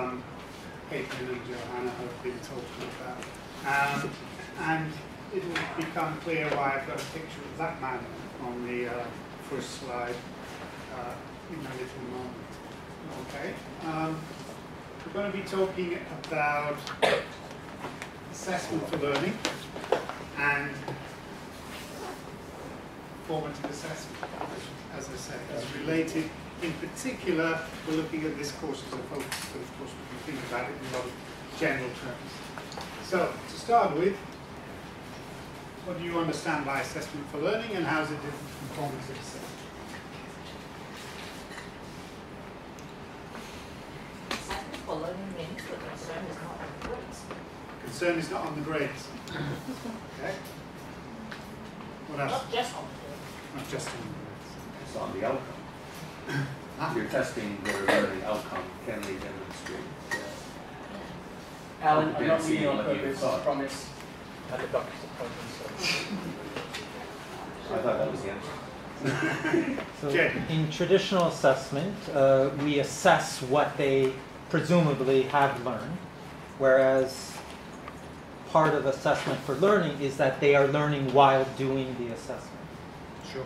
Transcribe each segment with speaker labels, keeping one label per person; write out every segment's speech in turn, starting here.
Speaker 1: um, and Johanna have been talking about. Um, and it will become clear why I've got a picture of that man on the uh, first slide uh, in a little moment. Okay. Um, we're going to be talking about assessment for learning and formative assessment, as I said, is related. In particular, we're looking at this course as a focus, but of course we can think about it in a lot of general terms. So, to start with, what do you understand by assessment for learning and how is it different from formative assessment?
Speaker 2: Assessment for learning means the concern is not on the grades.
Speaker 1: Concern is not on the grades. Okay? What else?
Speaker 2: Not just on the grades.
Speaker 1: Not just on the grades.
Speaker 3: It's on the outcome. You're testing their learning outcome, can they demonstrate?
Speaker 4: Alan, I'm
Speaker 3: Didn't
Speaker 4: not reading on purpose, I promise. I had a doctor's appointment, so.
Speaker 3: I thought that was the answer.
Speaker 5: So
Speaker 1: Jay.
Speaker 5: in traditional assessment, uh, we assess what they presumably have learned, whereas part of assessment for learning is that they are learning while doing the assessment.
Speaker 1: Sure.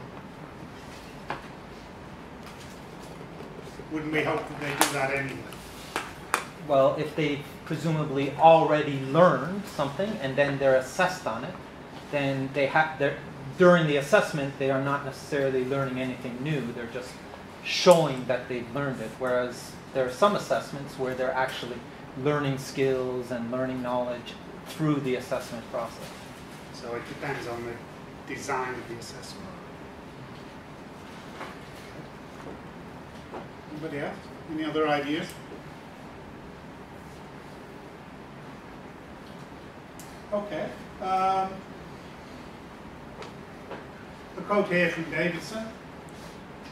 Speaker 1: Wouldn't we hope that they do that anyway?
Speaker 5: Well, if they presumably already learned something and then they're assessed on it, then they have during the assessment they are not necessarily learning anything new. They're just showing that they've learned it. Whereas there are some assessments where they're actually learning skills and learning knowledge through the assessment process.
Speaker 1: So it depends on the design of the assessment. Anybody else? Any other ideas? Okay. Um, a quote here from Davidson.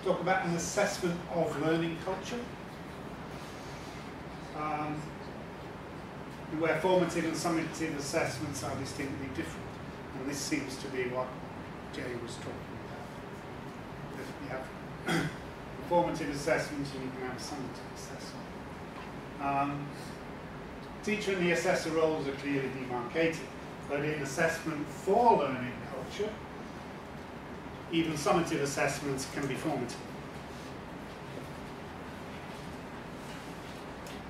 Speaker 1: Talk about an assessment of learning culture. Um, where formative and summative assessments are distinctly different. And this seems to be what Jay was talking about. That you have formative assessments and you can have summative assessment. Um, teacher and the assessor roles are clearly demarcated, but in assessment for learning culture, even summative assessments can be formative.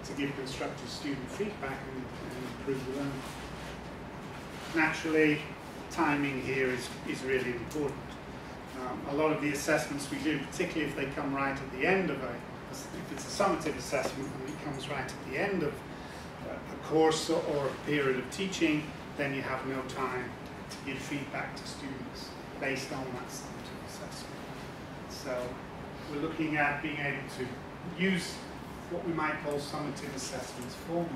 Speaker 1: to give constructive student feedback and, and improve learning. Naturally, timing here is, is really important. Um, a lot of the assessments we do, particularly if they come right at the end of a, if it's a summative assessment and it comes right at the end of a, course or, or a period of teaching, then you have no time to give feedback to students based on that summative assessment. So we're looking at being able to use what we might call summative assessments formally.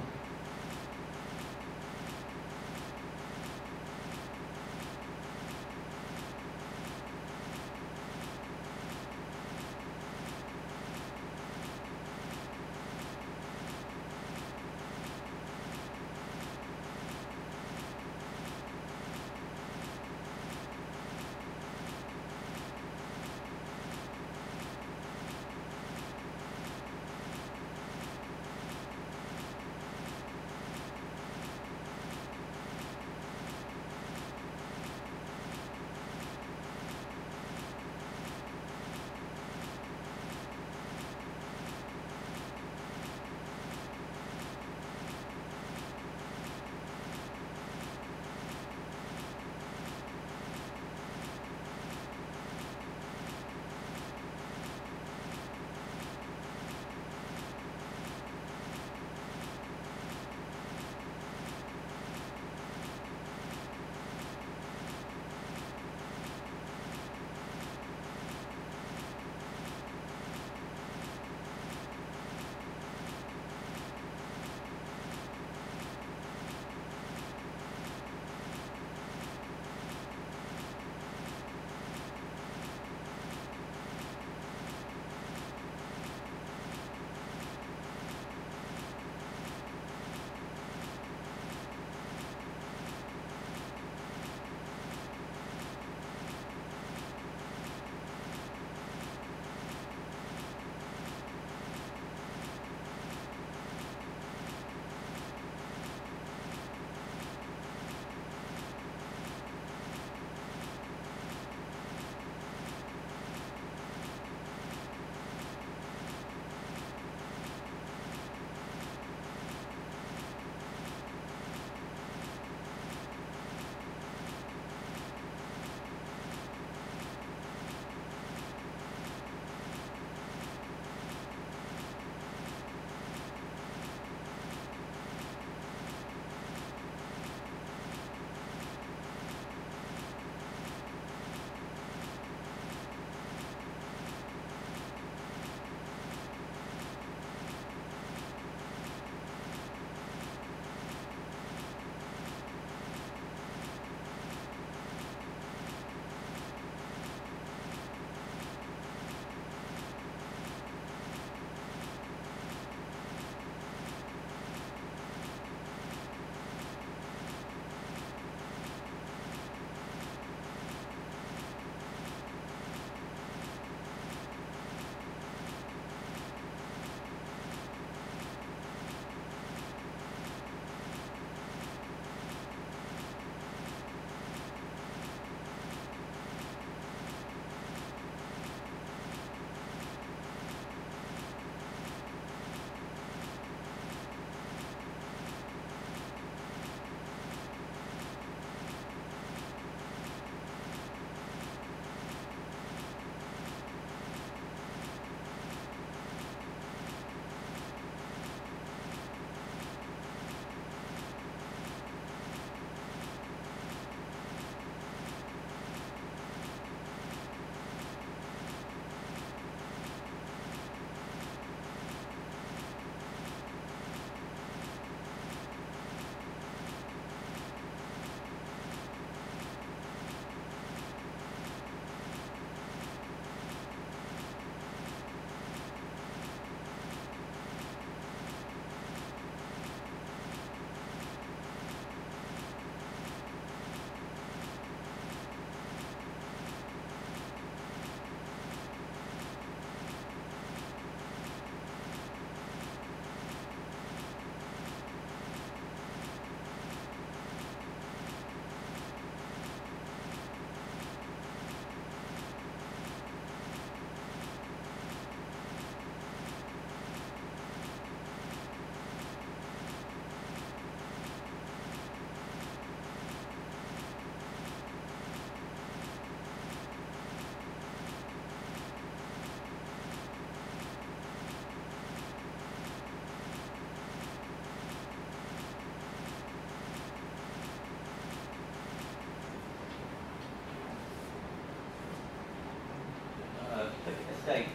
Speaker 6: State.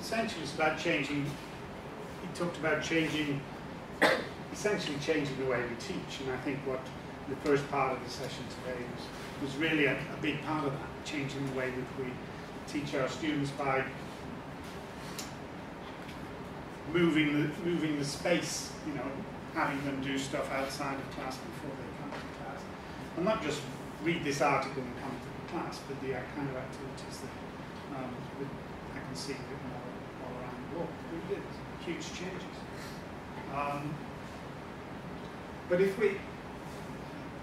Speaker 1: essentially it's about changing, he talked about changing, essentially changing the way we teach. And I think what the first part of the session today was, was really a, a big part of that, changing the way that we teach our students by moving the, moving the space, you know, having them do stuff outside of class before they come to class. And not just read this article and come to class, but the kind of activities that, um, I can see a bit more all around the world. We did huge changes. Um, but if we,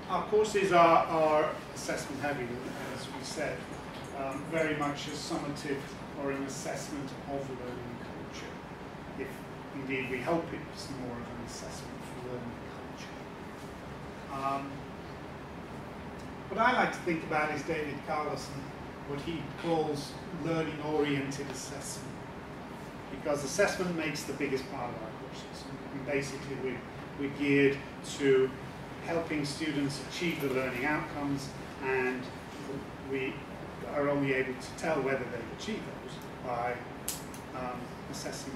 Speaker 1: our courses are, are assessment heavy, as we said, um, very much a summative or an assessment of learning indeed we hope it's more of an assessment for learning culture. Um, what I like to think about is David Carless, what he calls learning-oriented assessment. Because assessment makes the biggest part of our courses. And basically we're, we're geared to helping students achieve the learning outcomes and we are only able to tell whether they've achieved those by um, assessing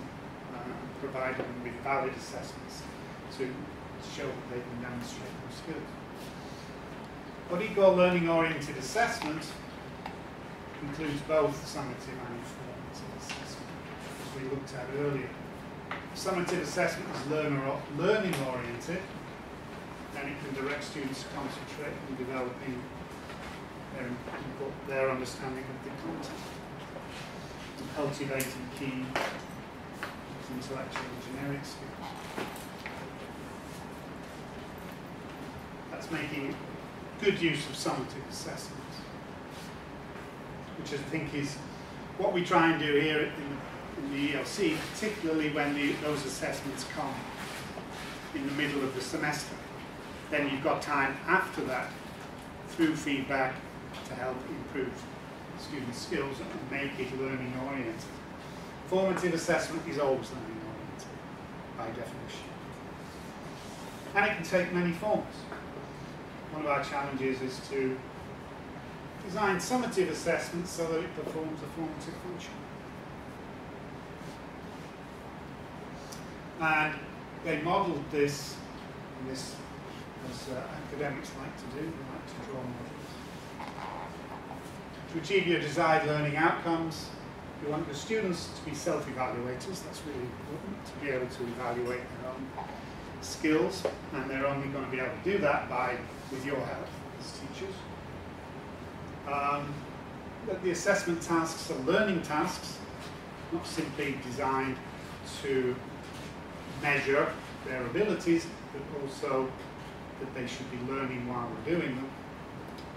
Speaker 1: and providing them with valid assessments to show that they can demonstrate their skills. What he called learning-oriented assessment includes both summative and formative assessment, as we looked at earlier. Summative assessment is learner, learning-oriented, and it can direct students to concentrate on developing their, their understanding of the content, and cultivating key intellectual and generic skills. That's making good use of summative assessments, which I think is what we try and do here in, in the ELC, particularly when the, those assessments come in the middle of the semester. Then you've got time after that, through feedback, to help improve students' skills and make it learning oriented. Formative assessment is always learning oriented, by definition. And it can take many forms. One of our challenges is to design summative assessments so that it performs a formative function. And they modelled this, and this as uh, academics like to do, they like to draw models. To achieve your desired learning outcomes, you want the students to be self-evaluators, that's really important, to be able to evaluate their own skills, and they're only going to be able to do that by, with your help as teachers. Um, the assessment tasks are learning tasks, not simply designed to measure their abilities, but also that they should be learning while we're doing them,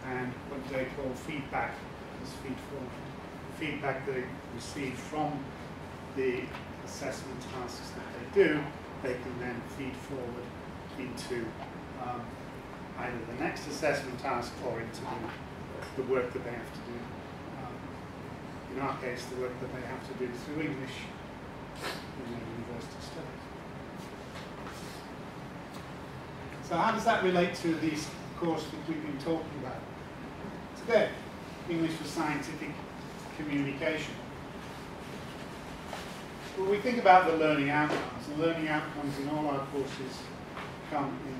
Speaker 1: and what they call feedback is feed forward. Feedback they receive from the assessment tasks that they do, they can then feed forward into um, either the next assessment task or into the, the work that they have to do. Um, in our case, the work that they have to do through English in their university studies. So how does that relate to course that we've been talking about today? English for Scientific Communication. When we think about the learning outcomes, the learning outcomes in all our courses come in,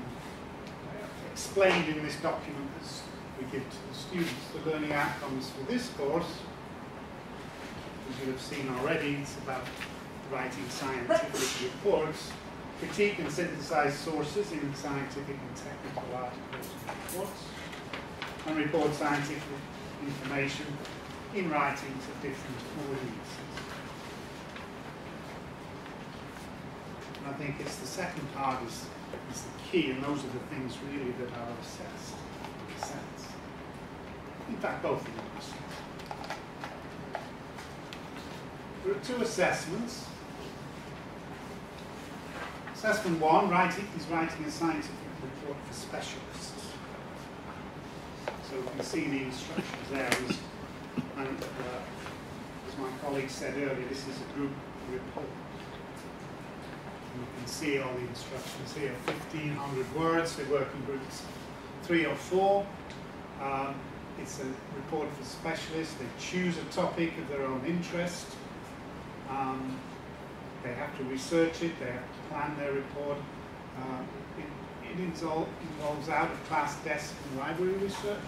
Speaker 1: uh, explained in this document that we give to the students. The learning outcomes for this course, as you have seen already, it's about writing scientific reports critique and synthesize sources in scientific and technical articles and reports, and report scientific information in writing to different audiences. And I think it's the second part is, is the key, and those are the things really that are assessed in a sense. In fact, both of them are. There are two assessments. Assessment one, writing, is writing a scientific report for specialists. So if you can see the instructions there. Is, and uh, as my colleague said earlier, this is a group report. You can see all the instructions here, 1500 words, they work in groups three or four. Um, it's a report for specialists, they choose a topic of their own interest. Um, they have to research it, they have to plan their report. Um, it, it involves out of class desk and library research,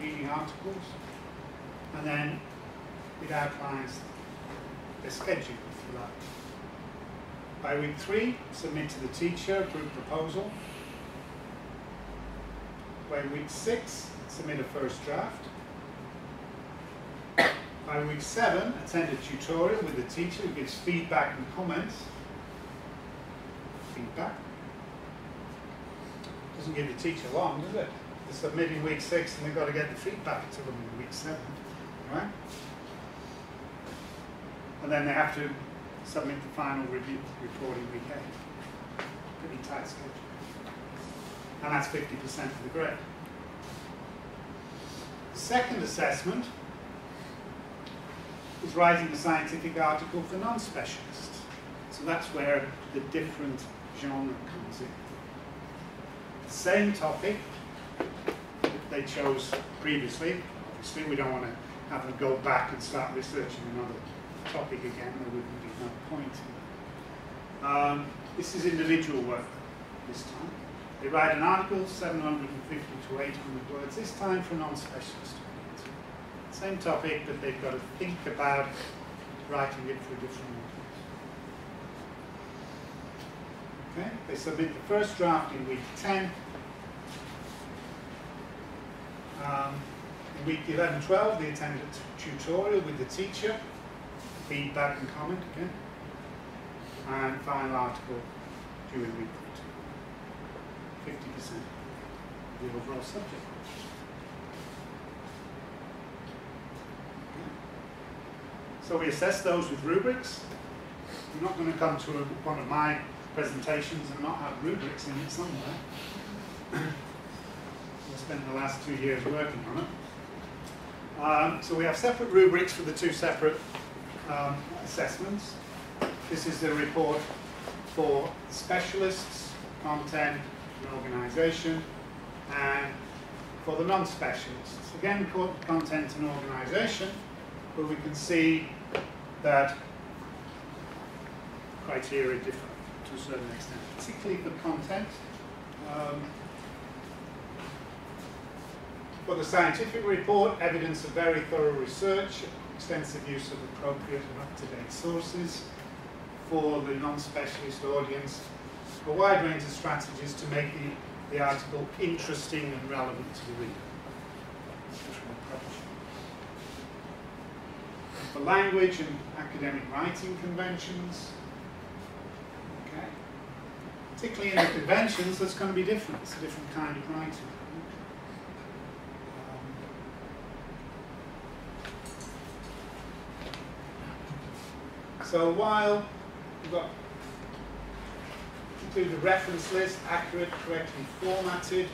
Speaker 1: reading articles, and then it outlines the schedule, if you like. By week three, submit to the teacher group proposal. By week six, submit a first draft. By week seven, attend a tutorial with the teacher who gives feedback and comments. Feedback. Doesn't give the teacher long, does it? They're submitting week six and they've got to get the feedback to them in week seven, right? And then they have to submit the final review report in week. Pretty tight schedule. And that's 50% of the grade. The second assessment is writing a scientific article for non-specialists. So that's where the different genre comes in. The same topic that they chose previously. Obviously, we don't want to have them go back and start researching another topic again. There wouldn't be no point. Um, this is individual work this time. They write an article, 750 to 800 words, this time for non-specialist. Same topic, but they've got to think about writing it for a different audience. Okay, they submit the first draft in week 10. Um, week 11, 12, they attend a tutorial with the teacher, feedback and comment again, and final article during week 14. 50% of the overall subject. So we assess those with rubrics. I'm not going to come to a, one of my presentations and not have rubrics in it somewhere. I spent the last two years working on it. Um, so we have separate rubrics for the two separate um, assessments. This is the report for specialists, content, and organisation, and for the non-specialists. Again, content and organisation, where we can see that criteria differ to a certain extent, particularly for content. Um, for the scientific report, evidence of very thorough research, extensive use of appropriate and up-to-date sources. For the non-specialist audience, a wide range of strategies to make the, the article interesting and relevant to the reader. For language and academic writing conventions, okay. Particularly in the conventions, that's going to be different. It's a different kind of writing. Um, So while we've got include a reference list, accurate, correctly formatted,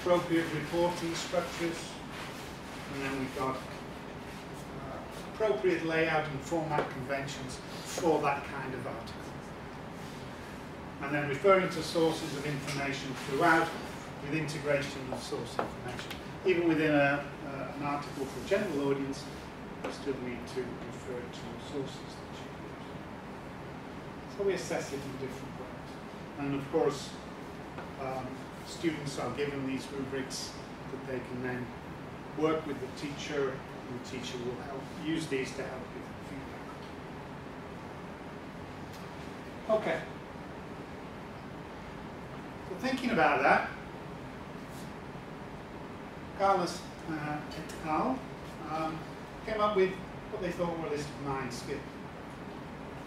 Speaker 1: appropriate reporting structures, and then we've got uh, appropriate layout and format conventions for that kind of article. And then referring to sources of information throughout with integration of source information. Even within a, uh, an article for a general audience, you still need to refer to sources. So we assess it in different ways. And of course, um, students are given these rubrics that they can then work with the teacher, and the teacher will help use these to help give feedback. Okay. So thinking about that, Carless uh, et al. Um, came up with what they thought were a list of nine skills.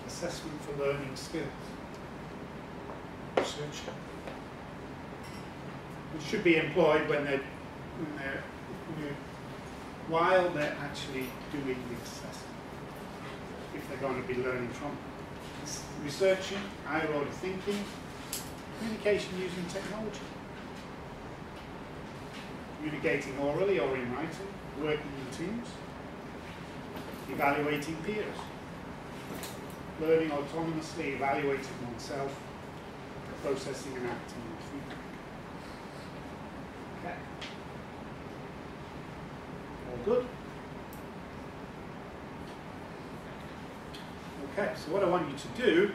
Speaker 1: Assessment for learning skills. Research. Which should be employed when they're, when they're, while they're actually doing the assessment. If they're going to be learning from it. Researching, higher order thinking, communication using technology communicating orally or in writing, working in teams, evaluating peers, learning autonomously, evaluating oneself, processing and acting on feedback. Okay. All good? Okay, so what I want you to do,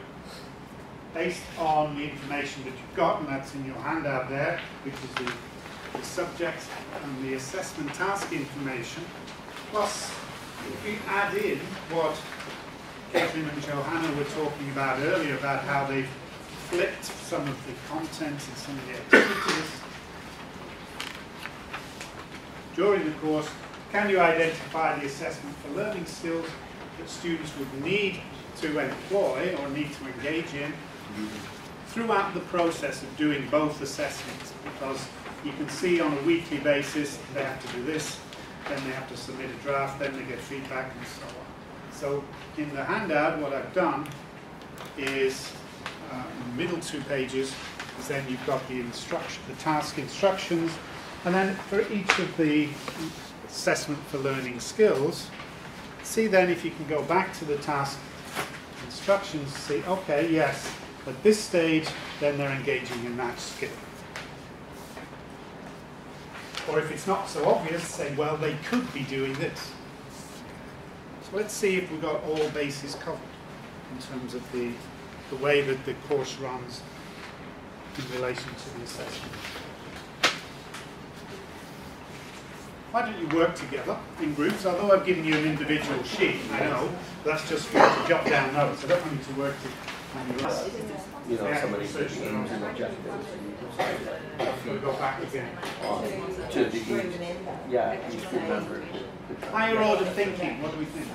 Speaker 1: based on the information that you've got, and that's in your handout there, which is the, the subject and the assessment task information, plus if you add in what Caitlin and Johanna were talking about earlier about how they've flipped some of the content and some of the activities during the course, can you identify the assessment for learning skills that students would need to employ or need to engage in throughout the process of doing both assessments? Because you can see on a weekly basis they have to do this, then they have to submit a draft, then they get feedback and so on. So in the handout, what I've done is, uh, middle two pages, is then you've got the instruction, the task instructions, and then for each of the assessment for learning skills, see then if you can go back to the task instructions, see, okay, yes, at this stage, then they're engaging in that skill. Or if it's not so obvious, say, well, they could be doing this. Let's see if we've got all bases covered in terms of the, the way that the course runs in relation to the assessment. Why don't you work together in groups? Although I've given you an individual sheet, I know, that's just for you to jot down notes. I don't want you to work your own.
Speaker 3: You know, somebody
Speaker 1: their
Speaker 3: aims
Speaker 1: own.
Speaker 3: and objectives.
Speaker 1: We'll go back again.
Speaker 3: On to the, yeah, each member.
Speaker 1: Higher order thinking, what do we think?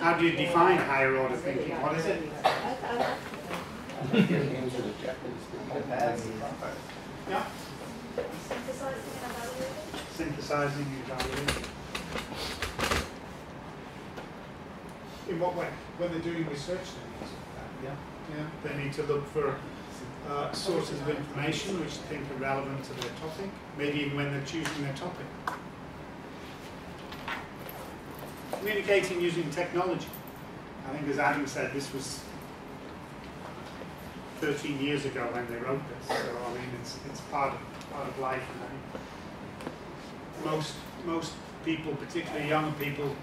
Speaker 1: How do you define higher order thinking? What is it?
Speaker 3: Aims and objectives.
Speaker 1: Yeah. Synthesizing and evaluating. In what way? When they're doing research, they need to. Yeah. Yeah. They need to look for uh, sources of information which they think are relevant to their topic, maybe even when they're choosing their topic. Communicating using technology. I think as Adam said, this was 13 years ago when they wrote this, so I mean it's, it's part, of, part of life. And I think most, most people, particularly young people,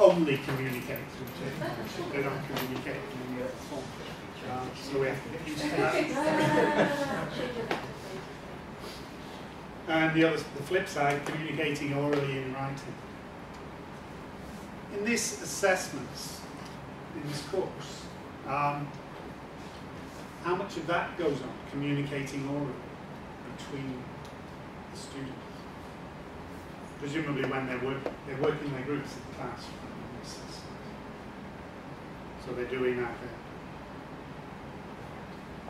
Speaker 1: only communicate through. They don't communicate in any other form. Um, so we have to get used to that. And the other, the flip side, communicating orally in writing. In this assessments, in this course, um, how much of that goes on, communicating orally between the students? Presumably when they're, work, they're working their groups in the class. right, in this assessment. So they're doing that.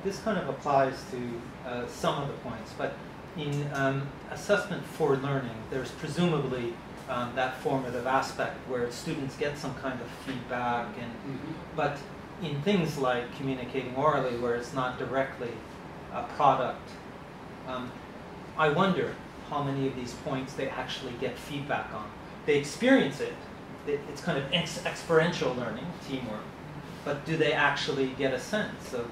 Speaker 5: This kind of applies to uh, some of the points, but in um, assessment for learning, there's presumably um, that formative aspect where students get some kind of feedback, and but in things like communicating orally, where it's not directly a product, um, I wonder how many of these points they actually get feedback on. They experience it; it it's kind of ex- experiential learning, teamwork, but do they actually get a sense of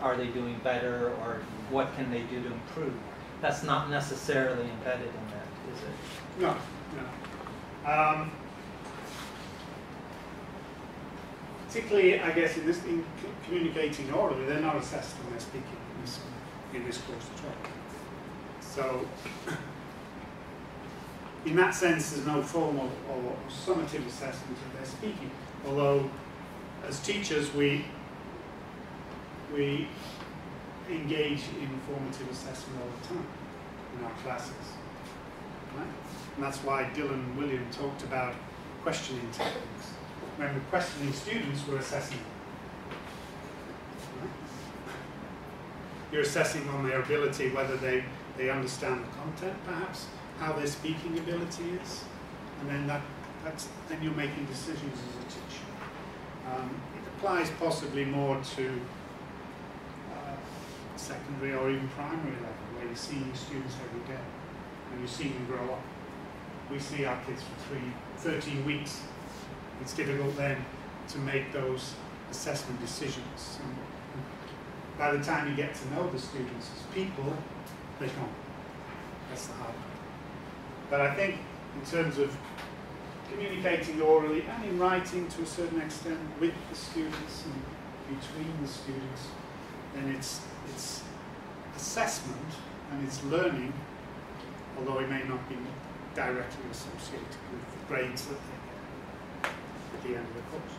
Speaker 5: are they doing better or what can they do to improve? That's not necessarily embedded in that, is it?
Speaker 1: No, no. Um, particularly, I guess, in this, in communicating orally, they're not assessed when they're speaking in this, in this course at all. So, in that sense, there's no formal or summative assessment of their speaking. Although, as teachers, we we engage in formative assessment all the time in our classes. Right? And that's why Dylan and Wiliam talked about questioning techniques. When we're questioning students, we're assessing them. Right? You're assessing on their ability, whether they, they understand the content perhaps, how their speaking ability is, and then that, that's, then you're making decisions as a teacher. Um, it applies possibly more to uh, secondary or even primary level, where you're seeing students every day and you see them grow up. We see our kids for three, 13 weeks it's difficult then to make those assessment decisions. And by the time you get to know the students as people, they can't. That's the hard part. But I think in terms of communicating orally and in writing to a certain extent with the students and between the students, then it's, it's assessment and it's learning, although it may not be directly associated with the grades that they get at the end of the course.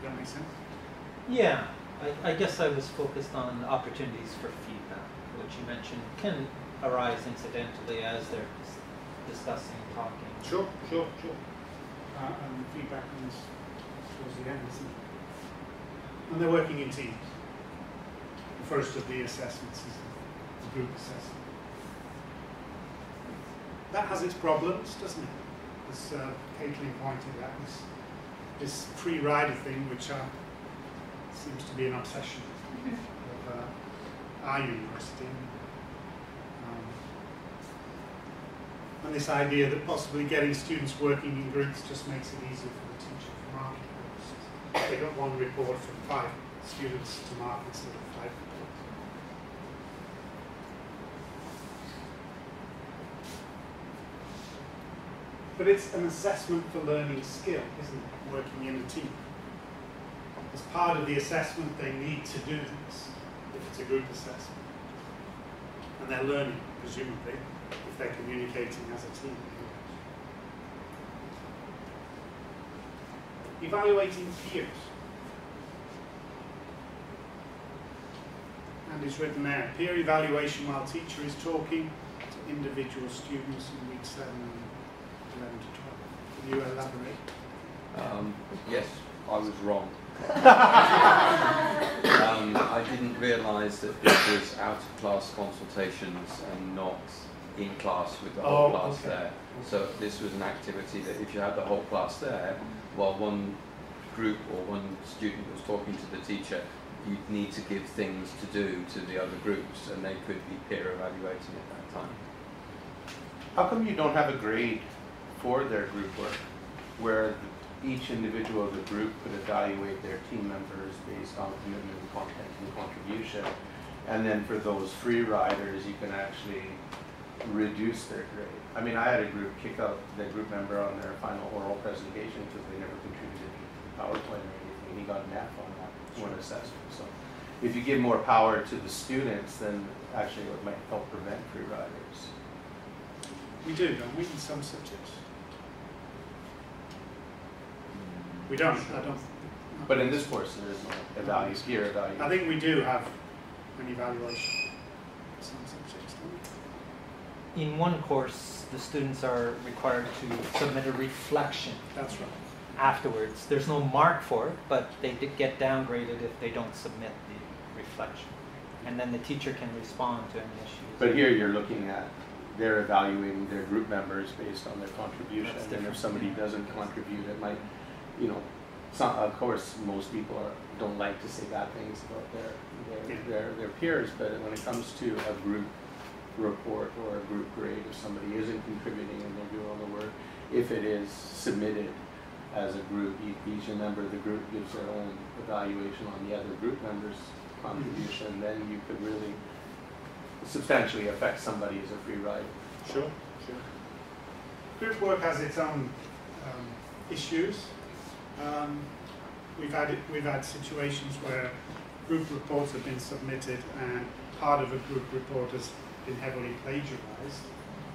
Speaker 1: Does that make sense?
Speaker 5: Yeah, I, I guess I was focused on opportunities for feedback, which you mentioned can arise incidentally as they're dis- discussing, talking.
Speaker 1: Sure, sure, sure. Uh, and feedback comes towards the end, isn't it? And they're working in teams. The first of the assessments is the group assessment. That has its problems, doesn't it? As uh, Caitlin pointed out, this, this free rider thing, which uh, seems to be an obsession of uh, our university. And this idea that possibly getting students working in groups just makes it easier for the teacher to mark it. They got one report from five students to mark instead of five reports. But it's an assessment for learning skill, isn't it? Working in a team. As part of the assessment, they need to do this if it's a group assessment. And they're learning, presumably, if they're communicating as a team. Evaluating peers. And it's written there, peer evaluation while teacher is talking to individual students in week 7 and 11 to 12. Can you elaborate?
Speaker 3: Um, yes, I was wrong. I didn't realise that this was out of class consultations and not in class with the whole
Speaker 1: Oh,
Speaker 3: class
Speaker 1: okay.
Speaker 3: there. So this was an activity that if you had the whole class there, while one group or one student was talking to the teacher, you'd need to give things to do to the other groups and they could be peer evaluating at that time.
Speaker 6: How come you don't have a grade for their group work, where each individual of the group could evaluate their team members based on commitment, and content, and contribution? And then for those free riders, you can actually reduce their grade. I mean, I had a group kick out the group member on their final oral presentation because they never contributed to the PowerPoint or anything. He got an F on that one assessment. So if you give more power to the students, then actually it might help prevent free riders.
Speaker 1: We do, don't we, in some subjects? We don't, I don't.
Speaker 6: But in this course, there is no evaluation, peer evaluation.
Speaker 1: I think we do have an evaluation in some subjects, don't we?
Speaker 5: In one course, the students are required to submit a reflection
Speaker 1: That's right.
Speaker 5: afterwards. There's no mark for it, but they get downgraded if they don't submit the reflection. And then the teacher can respond to any issues.
Speaker 6: But here you're looking at, they're evaluating their group members based on their contribution. And if somebody doesn't contribute, it might, you know, some, of course, most people are, don't like to say bad things about their, their, their, their peers, but when it comes to a group report or a group grade, if somebody isn't contributing and they're doing all the work, if it is submitted as a group, each, each member of the group gives their own evaluation on the other group member's contribution, then you could really substantially affect somebody as a free rider.
Speaker 1: Sure, sure. Group work has its own um, issues. Um, we've had it, we've had situations where group reports have been submitted and part of a group report has been heavily plagiarized.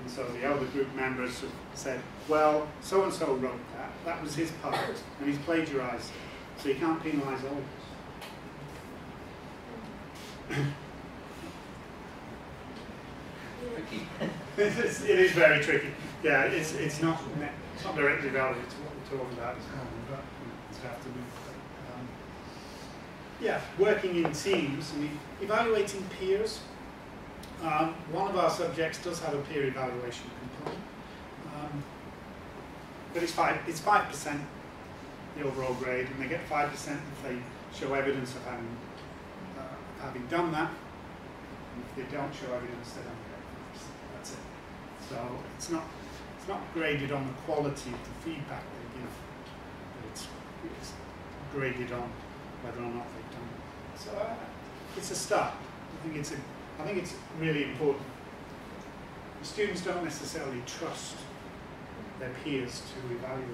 Speaker 1: And so the other group members have said, well, so and so wrote that, that was his part, and he's plagiarized it, so you can't penalize all of us.
Speaker 3: Tricky.
Speaker 1: It is, it is very tricky. Yeah, it's, it's not it's not directly relevant to what we're talking about but it's have to do. Um, yeah, working in teams and evaluating peers. Um, one of our subjects does have a peer evaluation component, um, but it's five it's five percent the overall grade, and they get five percent if they show evidence of having uh, having done that. And if they don't show evidence, they don't get. That's it. So it's not it's not graded on the quality of the feedback they give, know, it's, it's graded on whether or not they've done it. So uh, it's a start. I think it's a, I think it's really important. The students don't necessarily trust their peers to evaluate.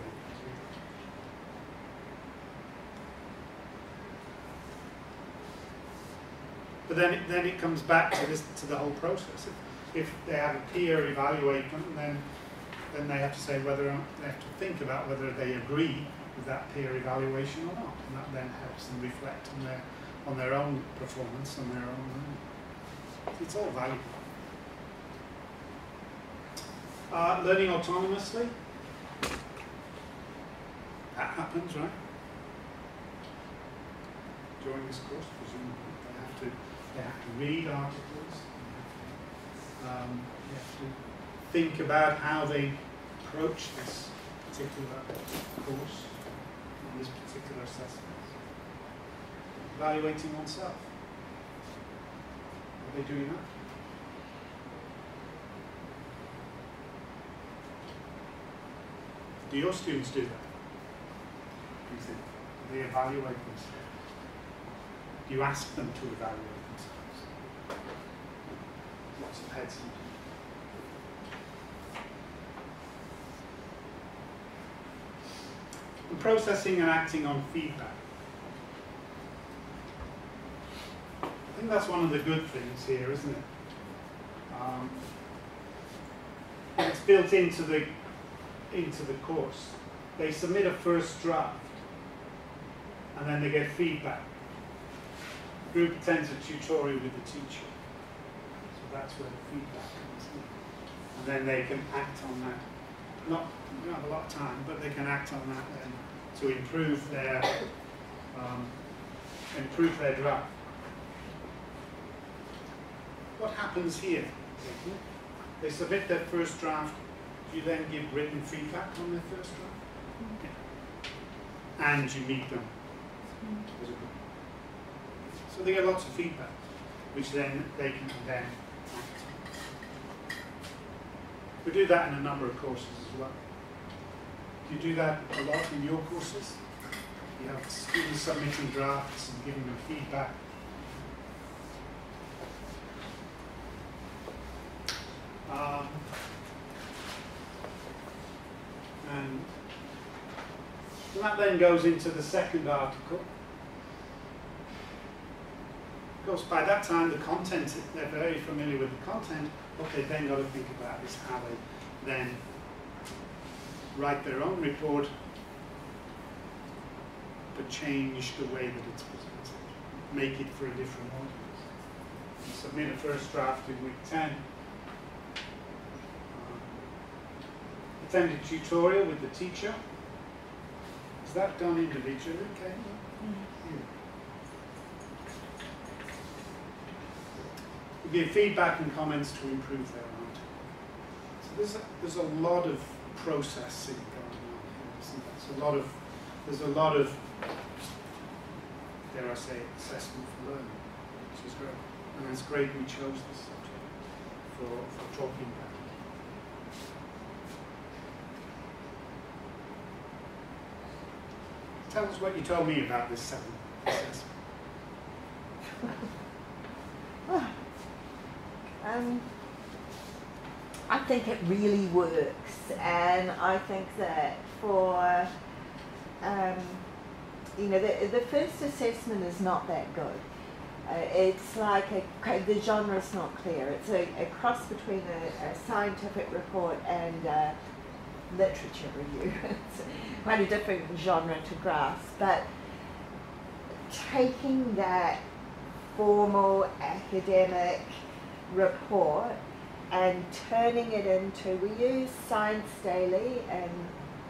Speaker 1: But then, it, then it comes back to this to the whole process. If, if they have a peer evaluation, then then they have to say whether they have to think about whether they agree with that peer evaluation or not, and that then helps them reflect on their on their own performance and their own. It's all valuable. Uh, learning autonomously. That happens, right? During this course, presumably they have to they have to read articles. Um, they have to think about how they approach this particular course this particular assessment. Evaluating oneself. Are they doing that? Do your students do that? Do you think? Do they evaluate themselves? Do you ask them to evaluate themselves? Lots of heads. And processing and acting on feedback. I think that's one of the good things here, isn't it? Um, it's built into the into the course. They submit a first draft, and then they get feedback. The group attends a tutorial with the teacher, so that's where the feedback comes in, and then they can act on that. Not don't have a lot of time, but they can act on that then to improve their um, improve their draft. What happens here? They submit their first draft. You then give written feedback on their first draft? Yeah. And you meet them group. So they get lots of feedback, which then they can then act on. We do that in a number of courses as well. Do you do that a lot in your courses? You have students submitting drafts and giving them feedback. Um, and that then goes into the second article. Of course, by that time, the content, they're very familiar with the content. What they've then got to think about is how they then write their own report, but change the way that it's presented, make it for a different audience. You submit a first draft in week 10. Um, attend a tutorial with the teacher. Is that done individually, okay? Yeah. We give feedback and comments to improve their writing. So there's a, there's a lot of processing going on here. isn't there? There's a lot of there's a lot of dare I say assessment for learning, which is great. And it's great we chose this subject for, for talking about. it. Tell us what you told me about this seven assessment.
Speaker 7: Um, I think it really works, and I think that for um, you know the, the first assessment is not that good. Uh, it's like a, the genre is not clear. It's a, a cross between a, a scientific report and a literature review. it's quite a different genre to grasp, but taking that formal academic report and turning it into, we use Science Daily and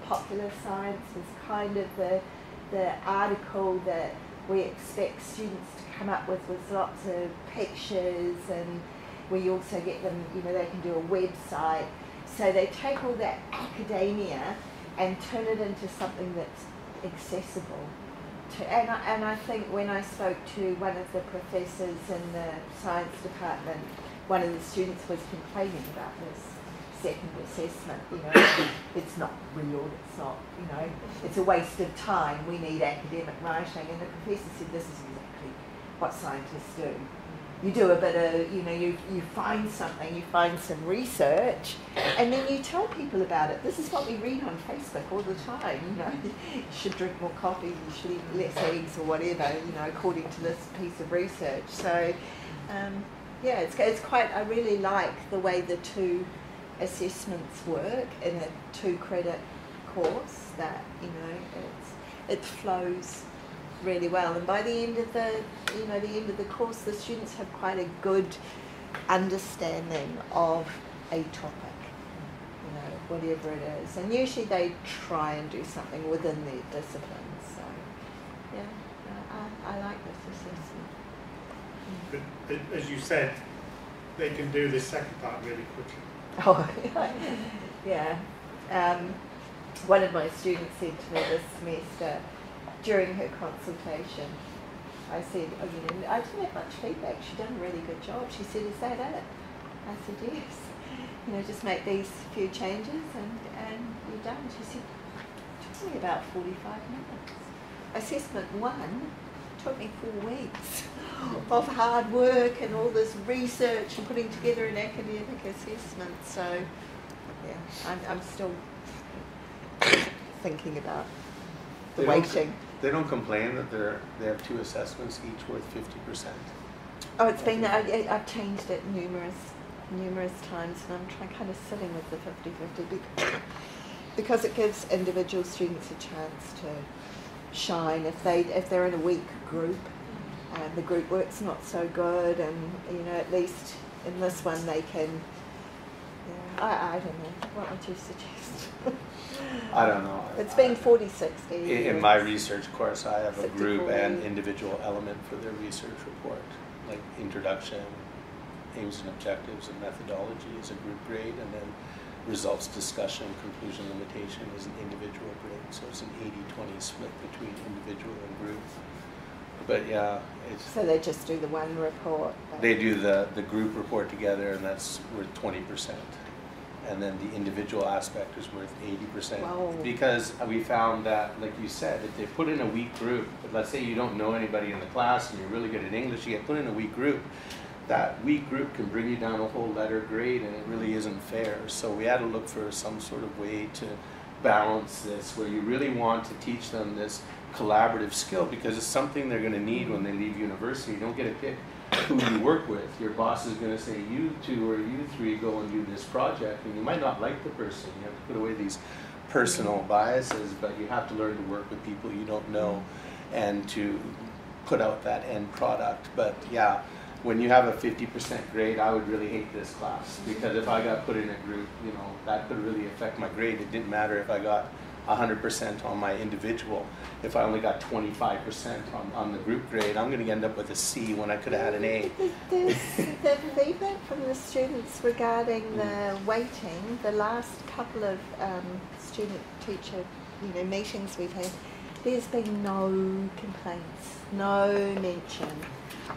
Speaker 7: Popular Science as kind of the, the article that we expect students to come up with with lots of pictures and we also get them, you know, they can do a website. So they take all that academia and turn it into something that's accessible. To, and, I, and I think when I spoke to one of the professors in the science department, one of the students was complaining about this. second assessment. You know, it's not real. It's not. You know, it's a waste of time. We need academic writing, and the professor said this is exactly what scientists do. You do a bit of, you know, you, you find something, you find some research, and then you tell people about it. This is what we read on Facebook all the time. You know, you should drink more coffee, you should eat less eggs, or whatever. You know, according to this piece of research. So. Um, yeah, it's, it's quite, I really like the way the two assessments work in a two credit course that, you know, it's, it flows really well. And by the end of the, you know, the end of the course, the students have quite a good understanding of a topic, you know, whatever it is. And usually they try and do something within their discipline. So, yeah, I, I like this assessment.
Speaker 1: But as you said, they can do this second part really quickly.
Speaker 7: Oh, yeah. Um, one of my students said to me this semester during her consultation, I said, oh, you know, I didn't have much feedback. She'd done a really good job. She said, is that it? I said, yes. You know, just make these few changes and, and you're done. She said, it took me about 45 minutes. Assessment one took me four weeks of hard work and all this research and putting together an academic assessment. So, yeah, I'm, I'm still thinking about the
Speaker 6: They don't-
Speaker 7: waiting.
Speaker 6: They don't complain that they're, they have two assessments, each worth fifty percent.
Speaker 7: Oh, it's been, I, I've changed it numerous, numerous times and I'm trying, kind of sitting with the 50-50 bec- because it gives individual students a chance to shine. If they, if they're in a weak group and the group work's not so good and, you know, at least in this one they can, yeah, I, I don't know, what would you suggest?
Speaker 6: I don't know.
Speaker 7: It's been 40-60.
Speaker 6: In, in my research course, I have a
Speaker 7: 60,
Speaker 6: group and individual element for their research report, like introduction, aims and objectives and methodology is a group grade, and then results discussion, conclusion, limitation is an individual grade. So it's an 80-20 split between individual and group. But yeah, it's,
Speaker 7: So they just do the one report?
Speaker 6: they do the, the group report together and that's worth twenty percent. And then the individual aspect is worth eighty percent.
Speaker 7: Wow.
Speaker 6: Because we found that, like you said, if they put in a weak group, but let's say you don't know anybody in the class and you're really good at English, you get put in a weak group, that weak group can bring you down a whole letter grade and it really isn't fair. So we had to look for some sort of way to balance this, where you really want to teach them this collaborative skill because it's something they're going to need when they leave university. You don't get to pick who you work with. Your boss is going to say, you two or you three go and do this project, and you might not like the person. You have to put away these personal biases, but you have to learn to work with people you don't know and to put out that end product. But yeah, when you have a 50% grade, I would really hate this class because if I got put in a group, you know, that could really affect my grade. It didn't matter if I got 100% on my individual. If I only got 25% on, on the group grade, I'm going to end up with a C when I could have had an A.
Speaker 7: There's the feedback from the students regarding the weighting, the last couple of um, student-teacher, you know, meetings we've had, there's been no complaints, no mention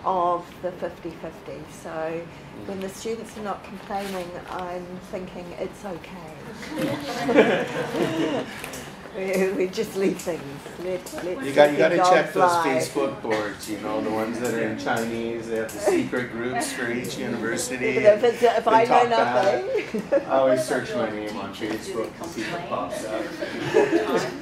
Speaker 7: of the 50-50. So when the students are not complaining, I'm thinking it's okay. we, we just leave things. Let, let
Speaker 6: You got you got to
Speaker 7: the
Speaker 6: check those. Facebook boards, you know, the ones that are in Chinese. They have the secret groups for each university.
Speaker 7: If, it's, if
Speaker 6: They
Speaker 7: I know nothing.
Speaker 6: I always search my name on Facebook to see what pops up.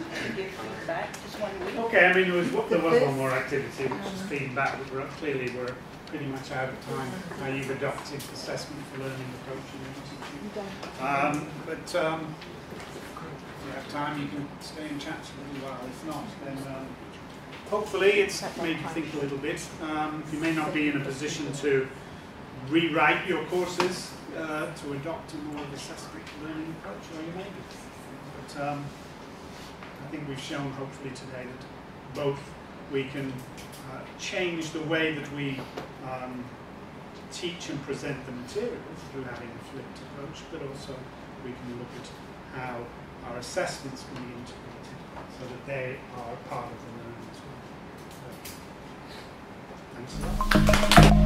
Speaker 2: Time to give just one week.
Speaker 1: Okay, I mean, there was, there was one more activity, which is feedback, but we're, clearly we're pretty much out of time. Now you've adopted assessment for learning approach. Um, but um, if you have time, you can stay and chat for a little while. If not, then um, hopefully it's made you think a little bit. Um, you may not be in a position to rewrite your courses uh, to adopt a more of assessment for learning approach, or you may be. But um, I think we've shown hopefully today that both we can uh, change the way that we um, teach and present the material through having a flipped approach, but also we can look at how our assessments can be integrated so that they are part of the learning as well. So, thanks a lot.